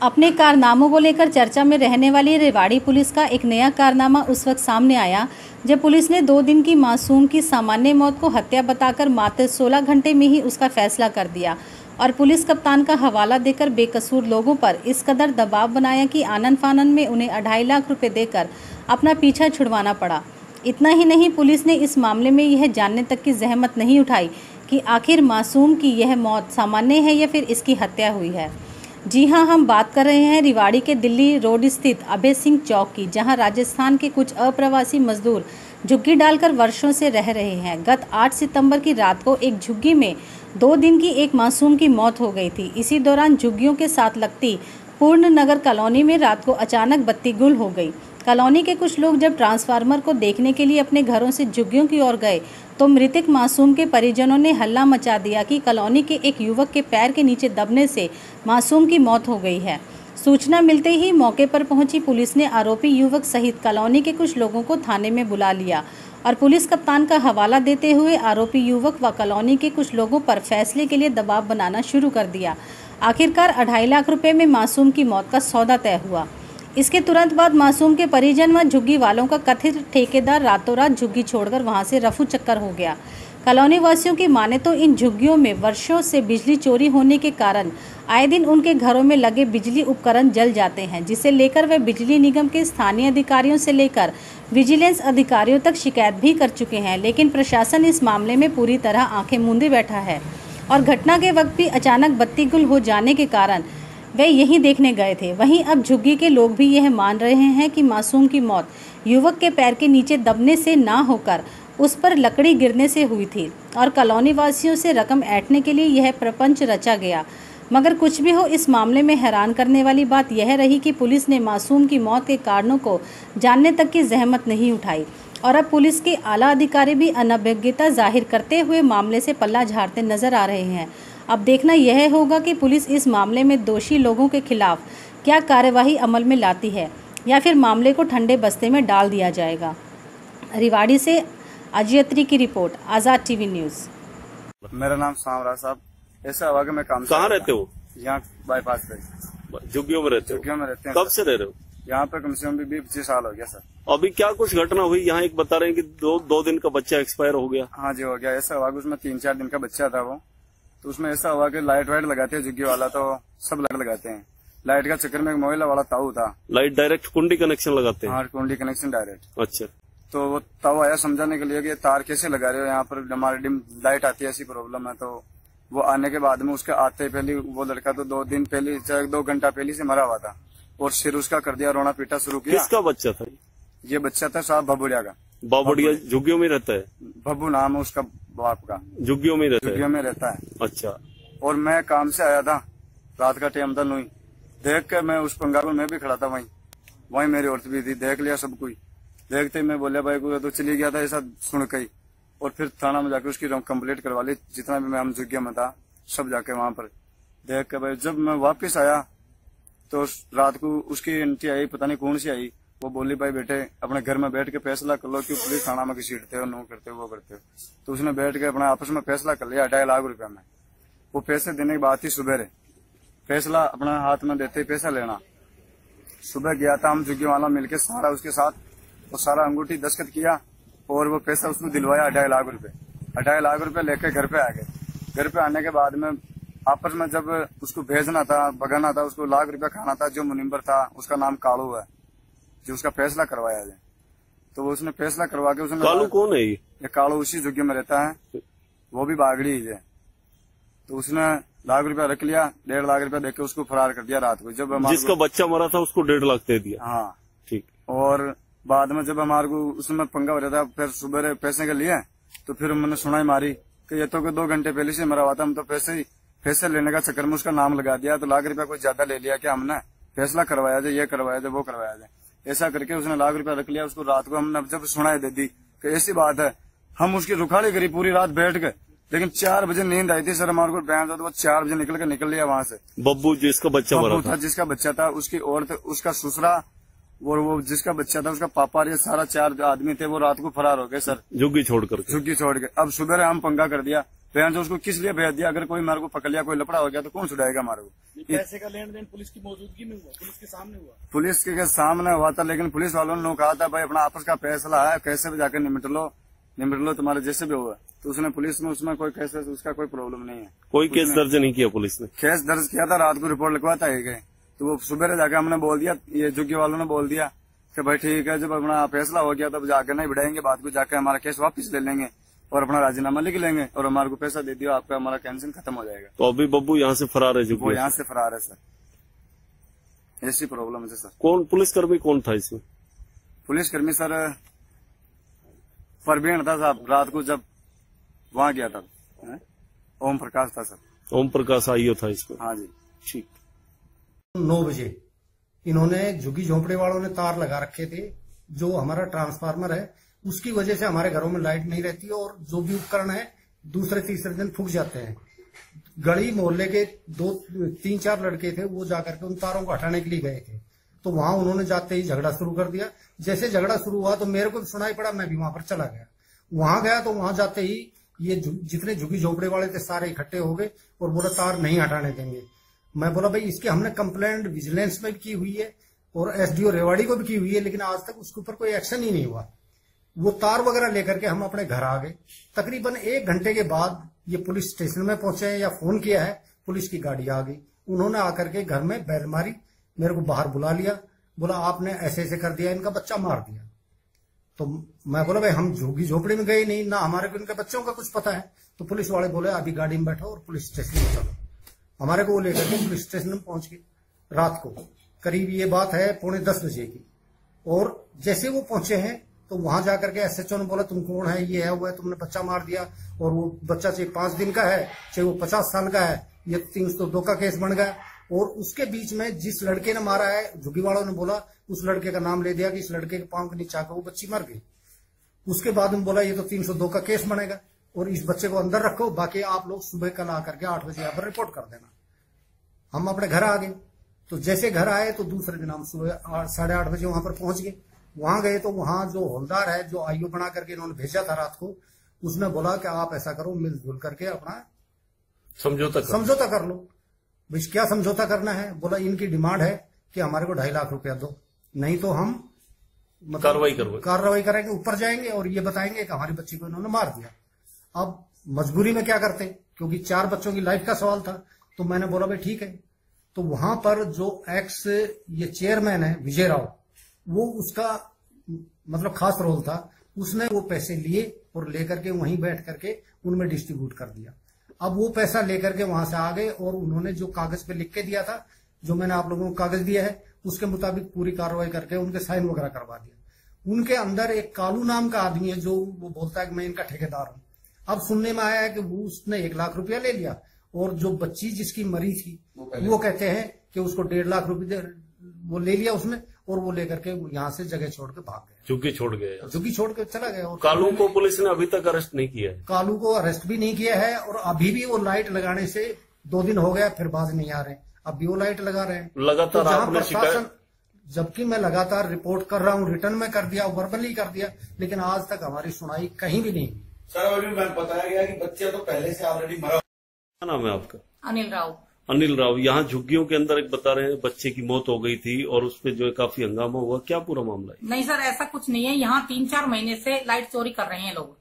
अपने कारनामों को लेकर चर्चा में रहने वाली रेवाड़ी पुलिस का एक नया कारनामा उस वक्त सामने आया, जब पुलिस ने दो दिन की मासूम की सामान्य मौत को हत्या बताकर मात्र 16 घंटे में ही उसका फैसला कर दिया और पुलिस कप्तान का हवाला देकर बेकसूर लोगों पर इस कदर दबाव बनाया कि आनंद फानन में उन्हें अढ़ाई लाख रुपये देकर अपना पीछा छुड़वाना पड़ा। इतना ही नहीं, पुलिस ने इस मामले में यह जानने तक की जहमत नहीं उठाई कि आखिर मासूम की यह मौत सामान्य है या फिर इसकी हत्या हुई है। जी हाँ, हम बात कर रहे हैं रिवाड़ी के दिल्ली रोड स्थित अभय सिंह चौक की, जहाँ राजस्थान के कुछ अप्रवासी मजदूर झुग्गी डालकर वर्षों से रह रहे हैं। गत 8 सितंबर की रात को एक झुग्गी में दो दिन की एक मासूम की मौत हो गई थी। इसी दौरान झुग्गियों के साथ लगती पूर्ण नगर कॉलोनी में रात को अचानक बत्ती गुल हो गई। कॉलोनी के कुछ लोग जब ट्रांसफार्मर को देखने के लिए अपने घरों से झुग्गियों की ओर गए तो मृतक मासूम के परिजनों ने हल्ला मचा दिया कि कॉलोनी के एक युवक के पैर के नीचे दबने से मासूम की मौत हो गई है। सूचना मिलते ही मौके पर पहुँची पुलिस ने आरोपी युवक सहित कॉलोनी के कुछ लोगों को थाने में बुला लिया और पुलिस कप्तान का हवाला देते हुए आरोपी युवक व कॉलोनी के कुछ लोगों पर फैसले के लिए दबाव बनाना शुरू कर दिया। आखिरकार अढ़ाई लाख रुपए में मासूम की मौत का सौदा तय हुआ। इसके तुरंत बाद मासूम के परिजन व झुग्गी वालों का कथित ठेकेदार रातों रात झुग्गी छोड़कर वहाँ से रफू चक्कर हो गया। कॉलोनी वासियों की माने तो इन झुग्गियों में वर्षों से बिजली चोरी होने के कारण आए दिन उनके घरों में लगे बिजली उपकरण जल जाते हैं, जिसे लेकर वे बिजली निगम के स्थानीय अधिकारियों से लेकर विजिलेंस अधिकारियों तक शिकायत भी कर चुके हैं, लेकिन प्रशासन इस मामले में पूरी तरह आँखें मूंदे बैठा है और घटना के वक्त भी अचानक बत्ती गुल हो जाने के कारण वे यही देखने गए थे। वहीं अब झुग्गी के लोग भी यह मान रहे हैं कि मासूम की मौत युवक के पैर के नीचे दबने से ना होकर उस पर लकड़ी गिरने से हुई थी और कॉलोनी वासियों से रकम ऐंठने के लिए यह प्रपंच रचा गया। मगर कुछ भी हो, इस मामले में हैरान करने वाली बात यह रही कि पुलिस ने मासूम की मौत के कारणों को जानने तक की जहमत नहीं उठाई और अब पुलिस के आला अधिकारी भी अनभिज्ञता ज़ाहिर करते हुए मामले से पल्ला झाड़ते नज़र आ रहे हैं। अब देखना यह होगा कि पुलिस इस मामले में दोषी लोगों के खिलाफ क्या कार्यवाही अमल में लाती है या फिर मामले को ठंडे बस्ते में डाल दिया जाएगा। रिवाड़ी से अजयत्री की रिपोर्ट आज़ाद टीवी न्यूज़। मेरा नाम सांवरा साहब। ऐसा हुआ कि मैं काम कहाँ रहते हो? यहाँ बाईपास पे। झुग्गियों में रहते हो? झुग्गियों में रहते हैं कब से रह रहे हो? यहाँ पे कम से कम भी बीस पच्चीस साल हो गया सर। अभी क्या कुछ घटना हुई? यहाँ एक बता रहे हैं कि दो दो दिन का बच्चा एक्सपायर हो गया। हाँ जी हो गया। ऐसा हुआ उसमें तीन चार दिन का बच्चा था वो। तो उसमें ऐसा हुआ कि लाइट वाइट लगाते हैं जिग्गी वाला तो सब लाइट लगाते हैं। लाइट का चक्कर में एक मोहल्ला वाला ताऊ था। लाइट डायरेक्ट कुंडी कनेक्शन लगाते हैं? हाँ कुंडी कनेक्शन डायरेक्ट। अच्छा। तो वो ताऊ आया समझाने के लिए कि तार कैसे लगा रहे हो? यहाँ पर हमारे डिम लाइट आती है ऐसी प्रॉब्लम है तो वो आने के बाद में उसके आते पहले वो लड़का तो दो दिन पहले चाहे दो घंटा पहले से मरा हुआ था और सिर उसका कर दिया रोना पीटा शुरू किया। किसका बच्चा था? ये बच्चा था साहब भबुड़िया का। बाबड़िया झुग्गियों में रहता है। भब्बू नाम है उसका बाप का झुग्गियों में रहता झुग्गियों है में रहता है। अच्छा। और मैं काम से आया था रात का टाइम था नोई देख के मैं उस पंगा में मैं भी खड़ा था वहीं। वहीं मेरी औरत भी थी देख लिया सब कोई। देखते ही मैं बोले भाई को तो चली गया था ऐसा सुन के और फिर थाना में जाके उसकी कंप्लीट करवा ली जितना भी मैं हम जुग्गिया में था सब जाके वहाँ पर। देख के भाई जब मैं वापस आया तो रात को उसकी आंटी आई पता नहीं कौन सी आई वो बोली, भाई बेटे, अपने घर में बैठ के फैसला कर लो कि पुलिस थाना में घसीटते हो, नो करते हो, वो करते हो? तो उसने बैठ के अपने आपस में फैसला कर लिया, ढाई लाख रुपया में। वो पैसे देने की बात थी सुबह फैसला अपने हाथ में देते पैसा लेना। सुबह गया था, हम जुग्गी वाला मिलके सारा उसके साथ, वो सारा अंगूठी दस्खत किया और वो पैसा उसने दिलवाया अढ़ाई लाख रुपए अढ़ाई लाख रुपए लेके घर पे आ गए। घर पे आने के बाद में आपस में जब उसको भेजना था, भगाना था, उसको लाख रुपया खाना था, जो मुनिम्बर था, उसका नाम कालू है। जो उसका फैसला करवाया जाए। तो वो उसने फैसला करवा के उसने कालू कौन है ये? ये कालू उसी जुग्गे में रहता है। वो भी बागड़ी ही है। तो उसने लाख रुपया रख लिया डेढ़ लाख रुपया देके उसको फरार कर दिया रात को। जब जिसका बच्चा मरा था उसको डेढ़ लाख दे दिया। हाँ। ठीक। और बाद में जब हमारे को उसमें पंगा हो रहा था फिर सुबह पैसे के लिए तो फिर मैंने सुनाई मारी कि ये तो कि दो घंटे पहले से मरा हुआ था हम तो पैसे ही पैसे लेने का चक्कर में उसका नाम लगा दिया तो लाख रुपया कुछ ज़्यादा ले लिया कि हमने फैसला करवाया जाए ये करवाया जाए वो करवाया जाए। ऐसा करके उसने लाख रुपया रख लिया उसको रात को हमने जब सुनाई दे दी कि ऐसी बात है हम उसकी रुखाड़ी करी पूरी रात बैठ के लेकिन चार बजे नींद आई थी सर हमारे को बयान था तो वो चार बजे निकल के निकल लिया वहाँ से। बब्बू जिसका बच्चा बब्बू था था। जिसका बच्चा था उसकी औरत उसका ससुरा और वो जिसका बच्चा था उसका पापा ये सारा चार आदमी थे वो रात को फरार हो गए सर। झुग्गी छोड़ करके। झुग्गी छोड़ के। अब सुबह हम पंगा कर दिया जो उसको किस लिए भेज दिया? अगर कोई मेरे को पकड़ लिया कोई लपड़ा हो गया तो कौन छुड़ाएगा हमारे को? पैसे का लेन देन पुलिस की मौजूदगी में हुआ पुलिस के सामने हुआ। पुलिस के के सामने हुआ था लेकिन पुलिस वालों ने कहा था भाई अपना आपस का फैसला है कैसे भी जाकर निमट लो निमट लो तुम्हारे जैसे भी हुआ तो उसने पुलिस में उसमें कोई कैसे उसका कोई प्रॉब्लम नहीं है। कोई केस दर्ज नहीं किया पुलिस ने? केस दर्ज किया था रात को रिपोर्ट लिखवाता है गए तो वो सुबह जाकर हमने बोल दिया ये जुग्गी वालों ने बोल दिया कि भाई ठीक है जब अपना फैसला हो गया तब जाकर नहीं बढ़ाएँगे बात को जाकर हमारा केस वापस ले लेंगे। और अपना राजीनामा लिख लेंगे और हमारे को पैसा दे दियो आपका हमारा कैंसिल खत्म हो जाएगा। तो अभी बब्बू यहाँ से फरार है वो यहाँ से फरार है सर। ऐसी प्रॉब्लम है सर। कौन पुलिसकर्मी कौन था इसमें? पुलिसकर्मी सर परवीन था साहब। रात को जब वहाँ गया था ओम प्रकाश था सर। ओम प्रकाश आईओ था इसमें हाँ जी ठीक। नौ बजे इन्होंने झुग्गी झोंपड़े वालों ने तार लगा रखे थे जो हमारा ट्रांसफार्मर है उसकी वजह से हमारे घरों में लाइट नहीं रहती और जो भी उपकरण है, दूसरे, तीसरे दिन फूक जाते हैं। गली मोहल्ले के दो, तीन, चार लड़के थे, वो जाकर के उन तारों को हटाने के लिए गए थे। तो वहाँ उन्होंने जाते ही झगड़ा शुरू कर दिया। जैसे झगड़ा शुरू हुआ तो मेरे को भी सुनाई पड़ा, मैं भी वहाँ पर चला गया। वहाँ गया तो वहाँ जाते ही ये जितने झुग्गी झोपड़े वाले थे, सारे इकट्ठे हो गए और बोला, तार नहीं हटाने देंगे। मैं बोला, भाई, इसकी हमने कंप्लेंट विजिलेंस में भी की हुई है और एसडीओ रेवाड़ी को भी की हुई है, लेकिन आज तक उसके ऊपर कोई एक्शन ही नहीं हुआ। वो तार वगैरह लेकर के हम अपने घर आ गए। तकरीबन एक घंटे के बाद ये पुलिस स्टेशन में पहुँचे या फ़ोन किया है, पुलिस की गाड़ी आ गई। उन्होंने आकर के घर में बैल मारी, मेरे को बाहर बुला लिया, बोला, आपने ऐसे ऐसे कर दिया, इनका बच्चा मार दिया। तो मैं बोला, भाई, हम झोगी झोपड़ी में गए नहीं, ना हमारे को इनके बच्चों का कुछ पता है। तो पुलिस वाले बोले, अभी गाड़ी में बैठो और पुलिस स्टेशन में चलो। हमारे को वो लेकर के पुलिस स्टेशन में पहुँच गए रात को। करीब ये बात है, पौने दस बजे की। और जैसे वो पहुँचे हैं तो वहाँ जाकर के एसएचओ ने बोला, तुम कौन है? ये है, वो है, तुमने बच्चा मार दिया। और वो बच्चा चाहे पाँच दिन का है, चाहे वो पचास साल का है, ये तीन सौ दो का केस बन गया। और उसके बीच में जिस लड़के ने मारा है झुग्गी वालों ने बोला, उस लड़के का नाम ले दिया कि इस लड़के के पाँव के नीचे आकर वो बच्ची मर गई। उसके बाद में बोला, ये तो 302 का केस बनेगा, और इस बच्चे को अंदर रखो, बाकी आप लोग सुबह कल आकर के आठ बजे यहाँ पर रिपोर्ट कर देना। हम अपने घर आ गए। तो जैसे घर आए तो दूसरे दिन हम सुबह साढ़े आठ बजे वहाँ पर पहुँच गए। वहाँ गए तो वहाँ जो हवलदार है जो आईओ बना करके इन्होंने भेजा था रात को उसने बोला कि आप ऐसा करो मिलजुल करके अपना समझौता समझौता कर लो। भाई क्या समझौता करना है? बोला इनकी डिमांड है कि हमारे को ढाई लाख रुपया दो। नहीं तो हम मतलब कार्रवाई करवाएँ। कार्रवाई करेंगे ऊपर जाएँगे और ये बताएँगे कि हमारी बच्ची को इन्होंने मार दिया। अब मजबूरी में क्या करते? क्योंकि चार बच्चों की लाइफ का सवाल था तो मैंने बोला भाई ठीक है। तो वहाँ पर जो एक्स ये चेयरमैन है विजय राव वो उसका मतलब खास रोल था उसने वो पैसे लिए और लेकर के वहीं बैठ करके उनमें डिस्ट्रीब्यूट कर दिया। अब वो पैसा लेकर के वहाँ से आ गए और उन्होंने जो कागज़ पे लिख के दिया था जो मैंने आप लोगों को कागज़ दिया है उसके मुताबिक पूरी कार्रवाई करके उनके साइन वगैरह करवा दिया। उनके अंदर एक कालू नाम का आदमी है जो वो बोलता है कि मैं इनका ठेकेदार हूँ। अब सुनने में आया है कि वो उसने एक लाख रुपया ले लिया और जो बच्ची जिसकी मरी थी वो वो कहते हैं कि उसको डेढ़ लाख रुपये वो ले लिया उसने। और वो लेकर के यहाँ से जगह छोड़ के भाग गया झुग्गी छोड़ गए। झुग्गी छोड़ के चला गया और कालू को पुलिस ने अभी तक अरेस्ट नहीं किया है। कालू को अरेस्ट भी नहीं किया है और अभी भी वो लाइट लगाने से दो दिन हो गया फिर बाज नहीं आ रहे अब भी वो लाइट लगा रहे हैं। लगातार जहाँ आपने शिकायत जबकि मैं लगातार रिपोर्ट कर रहा हूँ रिटर्न में कर दिया वर्बली कर दिया लेकिन आज तक हमारी सुनाई कहीं भी नहीं। सर अभी बताया गया कि बच्चे तो पहले से ऑलरेडी मरा क्या नाम है आपका? अनिल राव अनिल राव, यहाँ झुग्गियों के अंदर एक बता रहे हैं, बच्चे की मौत हो गई थी और उस पर जो है काफ़ी हंगामा हुआ। क्या पूरा मामला है? नहीं सर, ऐसा कुछ नहीं है। यहाँ तीन चार महीने से लाइट चोरी कर रहे हैं लोग।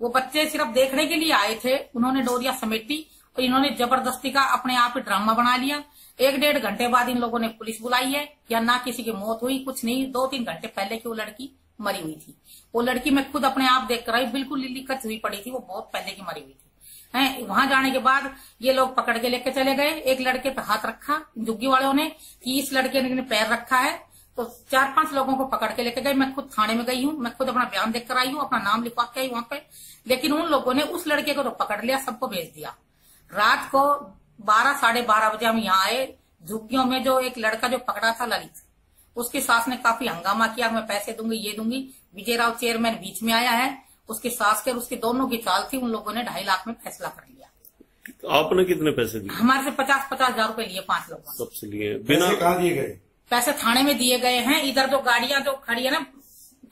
वो बच्चे सिर्फ़ देखने के लिए आए थे। उन्होंने डोरिया समेटी और इन्होंने ज़बरदस्ती का अपने आप ही ड्रामा बना लिया। एक डेढ़ घंटे बाद इन लोगों ने पुलिस बुलाई है, या ना किसी की मौत हुई, कुछ नहीं। दो तीन घंटे पहले की वो लड़की मरी हुई थी। वो लड़की मैं खुद अपने आप देख कर आई, बिल्कुल लिली कच हुई पड़ी थी, वो बहुत पहले की मरी हुई थी। हैं? वहाँ जाने के बाद ये लोग पकड़ के लेके चले गए। एक लड़के पे हाथ रखा जुग्गी वालों ने, कि इस लड़के ने पैर रखा है। तो चार पाँच लोगों को पकड़ के लेके गए। मैं खुद थाने में गई हूँ। मैं खुद अपना बयान देख कर आई हूँ, अपना नाम लिखवा के आई वहाँ पे। लेकिन उन लोगों ने उस लड़के को तो पकड़ लिया, सबको भेज दिया। रात को बारह, साढ़े बारह बजे हम यहाँ आए। झुग्गियों में जो एक लड़का जो पकड़ा था, ललित, उसकी सास ने काफ़ी हंगामा किया, मैं पैसे दूँगी, ये दूँगी। विजय राव चेयरमैन बीच में आया है। उसकी सास के और उसके दोनों की चाल थी उन लोगों ने ढाई लाख में फैसला कर लिया। आपने कितने पैसे दिए? हमारे से पचास पचास हज़ार रूपए लिए पाँच लोगों सबसे लिए। बिना कहा दिए गए? पैसे थाने में दिए गए हैं। इधर जो गाड़ियाँ जो खड़ी है ना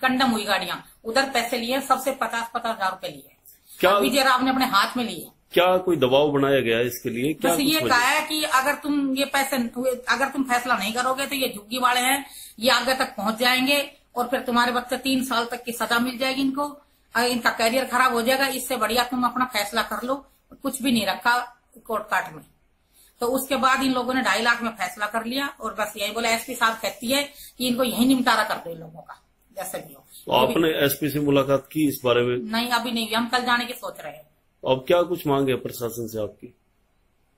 कंडम हुई गाड़ियाँ उधर पैसे लिए सबसे पचास पचास हज़ार रूपए लिए क्या- विजय राव ने अपने हाथ में लिए क्या कोई दबाव बनाया गया है इसके लिए? क्या बस ये कहा है कि अगर तुम ये पैसे अगर तुम फैसला नहीं करोगे तो ये झुग्गी वाले हैं ये आगे तक पहुँच जाएँगे और फिर तुम्हारे बच्चे तीन साल तक की सजा मिल जाएगी इनको। इनका करियर खराब हो जाएगा इससे बढ़िया तुम अपना फैसला कर लो कुछ भी नहीं रखा कोर्ट काट में। तो उसके बाद इन लोगों ने ढाई लाख में फैसला कर लिया और बस यही बोला एसपी साहब कहती है कि इनको यही निपटारा कर दो इन लोगों का जैसे भी हो। तो आपने एसपी से मुलाकात की इस बारे में? नहीं अभी नहीं हम कल जाने की सोच रहे हैं। अब क्या कुछ मांगे प्रशासन से आपकी?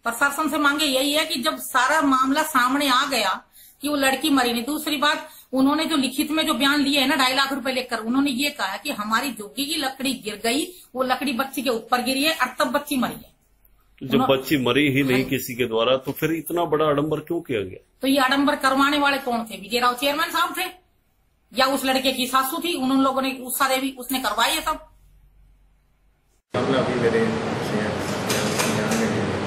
प्रशासन से मांगे यही है कि जब सारा मामला सामने आ गया कि वो लड़की मरी नहीं। दूसरी बात उन्होंने जो लिखित में जो बयान लिए है ना ढाई लाख रुपए लेकर उन्होंने ये कहा कि हमारी जोगी की लकड़ी गिर गई वो लकड़ी बच्ची के ऊपर गिरी है और तब बच्ची मरी है। जब बच्ची मरी ही नहीं हाँ। किसी के द्वारा तो फिर इतना बड़ा आडंबर क्यों किया गया? तो ये आडंबर करवाने वाले कौन थे? विजय राव चेयरमैन साहब थे? या उस लड़के की सासू थी? उन लोगों ने उषा देवी उसने करवाई है सब? अभी मेरे से ध्यान में नहीं है।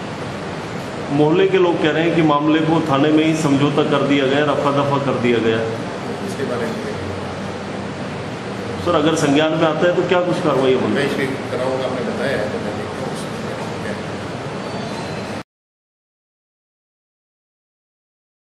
मोहल्ले के लोग कह रहे हैं कि मामले को थाने में ही समझौता कर दिया गया रफा दफ़ा कर दिया गया। इसके बारे में? सर अगर संज्ञान में आता है तो क्या कुछ कार्रवाई होगी?